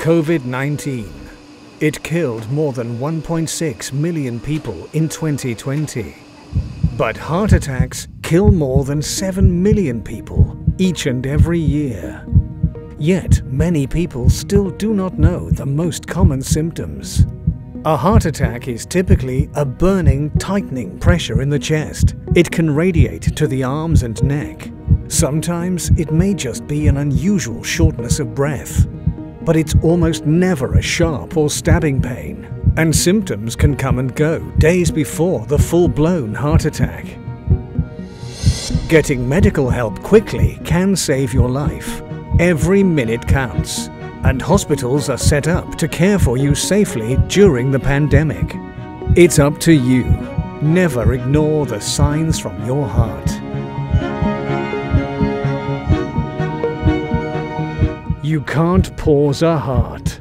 COVID 19. It killed more than 1.6 million people in 2020. But heart attacks kill more than 7 million people each and every year. Yet, many people still do not know the most common symptoms. A heart attack is typically a burning, tightening pressure in the chest. It can radiate to the arms and neck. Sometimes it may just be an unusual shortness of breath. But it's almost never a sharp or stabbing pain. And symptoms can come and go days before the full-blown heart attack. Getting medical help quickly can save your life. Every minute counts, and hospitals are set up to care for you safely during the pandemic. It's up to you. Never ignore the signs from your heart. You can't pause a heart.